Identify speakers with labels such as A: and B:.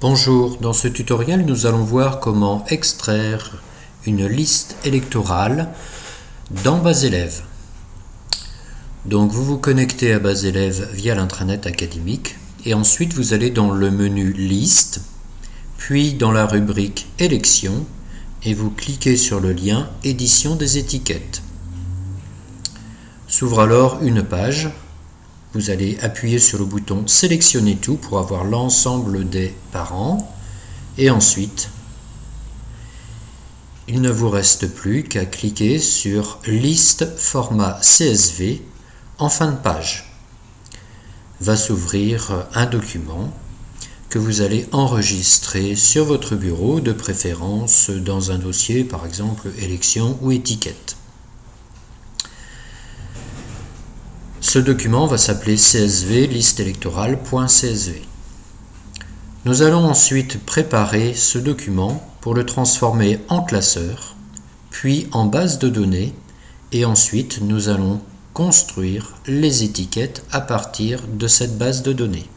A: Bonjour, dans ce tutoriel nous allons voir comment extraire une liste électorale dans Base Élève. Donc vous vous connectez à Base Élève via l'intranet académique et ensuite vous allez dans le menu Liste, puis dans la rubrique Élections et vous cliquez sur le lien Édition des étiquettes. S'ouvre alors une page vous allez appuyer sur le bouton Sélectionner tout pour avoir l'ensemble des parents. Et ensuite, il ne vous reste plus qu'à cliquer sur Liste format CSV en fin de page. Va s'ouvrir un document que vous allez enregistrer sur votre bureau, de préférence dans un dossier, par exemple élection ou étiquette. Ce document va s'appeler CSV liste électorale.csv. Nous allons ensuite préparer ce document pour le transformer en classeur, puis en base de données, et ensuite nous allons construire les étiquettes à partir de cette base de données.